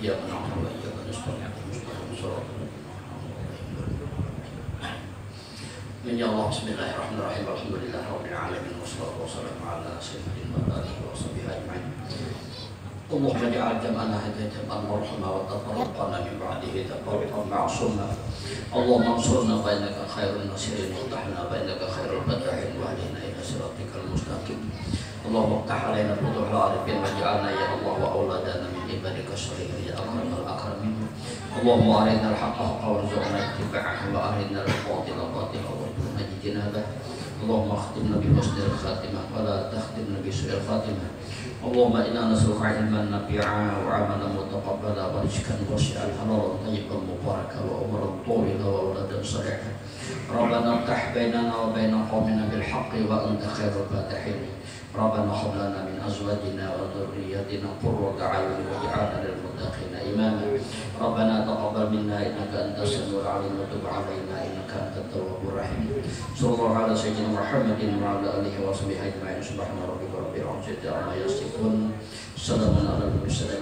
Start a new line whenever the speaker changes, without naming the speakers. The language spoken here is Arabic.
من يا بسم الله الرحمن الرحيم الحمد لله رب العالمين. والصلاة والسلام على سيدنا وآله وصحبه أجمعين اللهم اجعل جمعنا جمعا مرحما وتفرقنا من بعده تفرقا معصوما اللهم انصرنا فانك خير الناصرين وافتحنا فانك اللهم افتح علينا فتوح العارفين واجعلنا يا الله واولادنا من عبادك الصالحين يا أكرم الاكرمين اللهم أرنا الحق حقا وارزقنا اتباعه وأرنا الباطل باطلا وارزقنا اجتنابه. اللهم اختمنا بحسن الخاتمة ولا تختمنا بسوء الخاتمة. اللهم إنا نسألك علما نافعا وعملا متقبلا ورزقا واسعا حلالا طيبا مباركا وعمرا طويلا وولدا صالحا. ربنا افتح بيننا وبين قومنا بالحق وأنت خير الفاتحين. ربنا هب لنا من أزواجنا وذرياتنا قرة أعين واجعلنا للمتقين إماما. ربنا تقبل منا إنك أنت السميع العليم وتب علينا إنك أنت التواب الرحيم. صلى الله على سيدنا محمد وعلى آله وصحبه أجمعين. سبحان ربك رب العزة عما يصفون. سلام على المرسلين